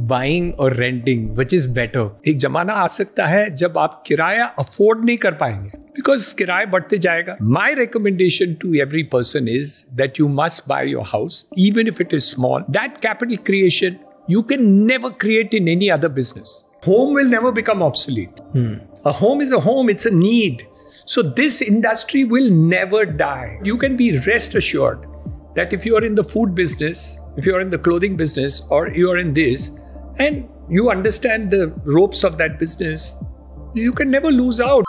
Buying और renting which is better एक जमाना आ सकता है जब आप किराया अफोर्ड नहीं कर पाएँगे। बिकॉज़ किराया बढ़ते जाएगा। My recommendation to every person is that you must buy your house even if it is small that capital creation you can never create in any other business home will never become obsolete a home is a home it's a need so this industry will never die you can be rest assured that if you are in the food business If you are in the clothing business or you are in this, and you understand the ropes of that business, you can never lose out.